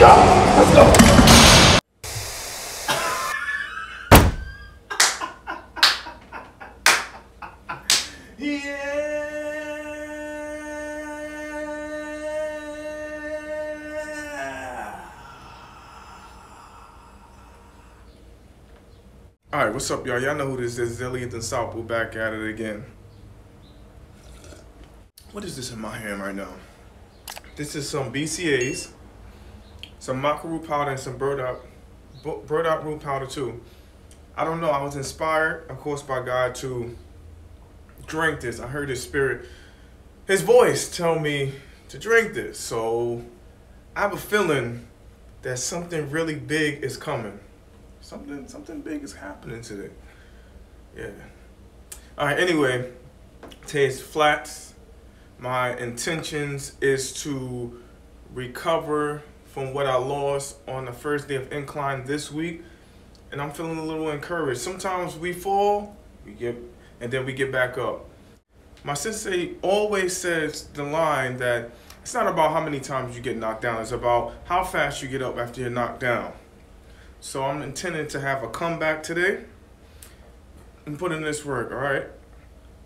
Yeah. Let's go. yeah. All right, what's up, y'all? Y'all know who this is. Zilliant and Southpool back at it again. What is this in my hand right now? This is some BCAAs some maca root powder, and some burdock, burdock root powder too. I don't know. I was inspired, of course, by God to drink this. I heard His Spirit, His voice tell me to drink this. So I have a feeling that something really big is coming. Something something big is happening today. Yeah. All right. Anyway, today's flats. My intentions is to recover from what I lost on the first day of incline this week, and I'm feeling a little encouraged. Sometimes we fall, we get, and then we get back up. My sensei always says the line that it's not about how many times you get knocked down, it's about how fast you get up after you're knocked down. So I'm intending to have a comeback today and put in this work, all right?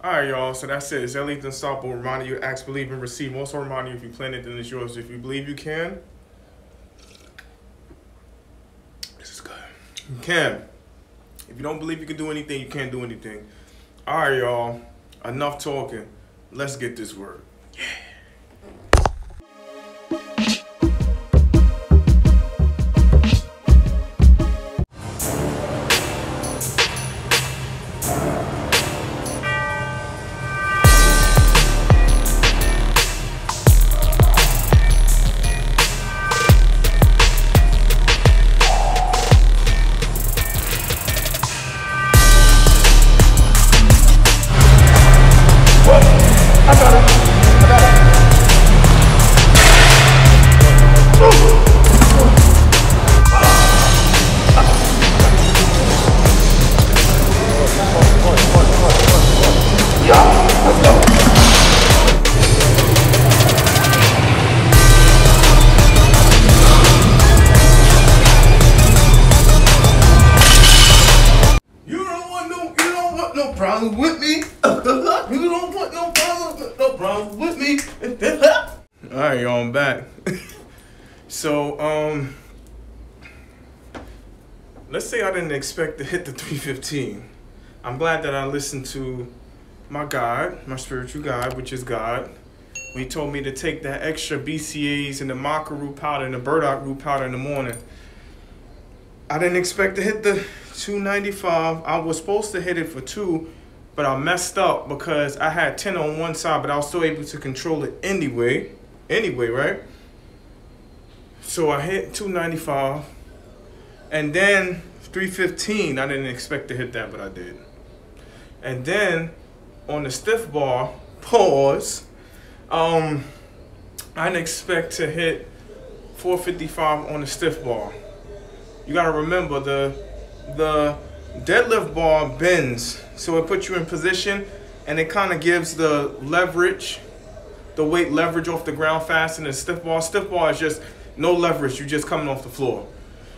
All right, y'all. So that's it. It's Elliot Unstoppable remind you, ask, believe, and receive. Also remind you, if you plan it, then it's yours. If you believe you can, this is good. Can. If you don't believe you can do anything, you can't do anything. All right, y'all. Enough talking. Let's get this work. You problem with me. All right, y'all, I'm back. so, um, let's say I didn't expect to hit the 315. I'm glad that I listened to my God, my spiritual God, which is God. He told me to take that extra BCAAs and the maca root powder and the burdock root powder in the morning. I didn't expect to hit the 295. I was supposed to hit it for two, but I messed up because I had 10 on one side, but I was still able to control it anyway. Anyway, right? So I hit 295. And then 315, I didn't expect to hit that, but I did. And then on the stiff bar, pause, um, I didn't expect to hit 455 on the stiff bar you gotta remember the the deadlift bar bends, so it puts you in position, and it kind of gives the leverage, the weight leverage off the ground fast. And the stiff bar, stiff bar is just no leverage. You just coming off the floor.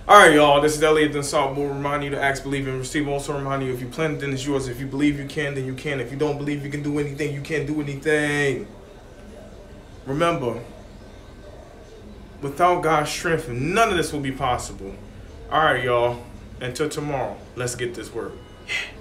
All right, y'all. This is Elliot Salt. Will remind you to ask, believe, and receive. Also remind you if you plan then it's yours. If you believe you can, then you can. If you don't believe you can do anything, you can't do anything. Remember, without God's strength, none of this will be possible. All right, y'all. Until tomorrow, let's get this work. Yeah.